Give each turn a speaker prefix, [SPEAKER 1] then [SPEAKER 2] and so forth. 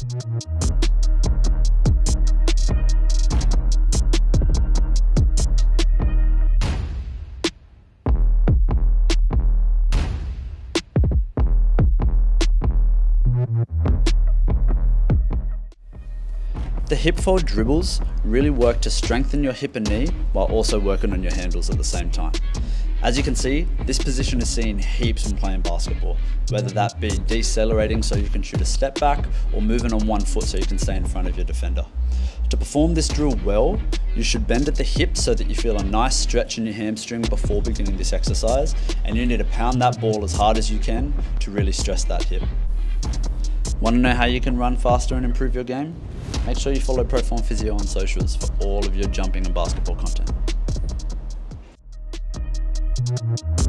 [SPEAKER 1] The hip fold dribbles really work to strengthen your hip and knee while also working on your handles at the same time. As you can see, this position is seen heaps when playing basketball, whether that be decelerating so you can shoot a step back or moving on one foot so you can stay in front of your defender. To perform this drill well, you should bend at the hip so that you feel a nice stretch in your hamstring before beginning this exercise, and you need to pound that ball as hard as you can to really stress that hip. Want to know how you can run faster and improve your game? Make sure you follow Proform Physio on socials for all of your jumping and basketball content. Thank you.